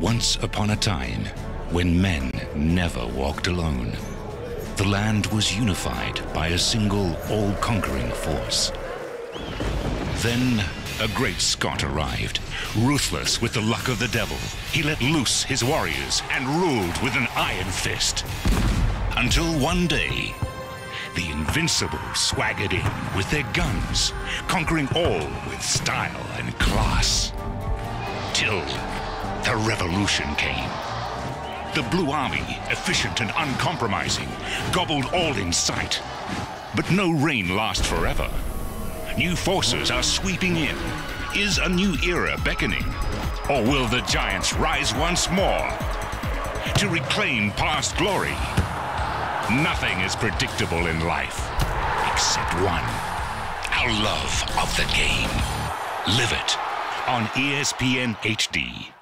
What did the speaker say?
Once upon a time, when men never walked alone, the land was unified by a single all-conquering force. Then a great Scot arrived, ruthless with the luck of the devil. He let loose his warriors and ruled with an iron fist. Until one day, the invincible swaggered in with their guns, conquering all with style and class. Till the revolution came. The Blue Army, efficient and uncompromising, gobbled all in sight. But no reign lasts forever. New forces are sweeping in. Is a new era beckoning? Or will the giants rise once more to reclaim past glory? Nothing is predictable in life except one our love of the game. Live it on ESPN HD.